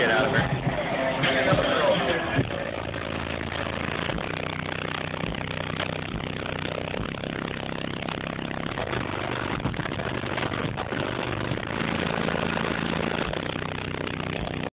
shit out of her.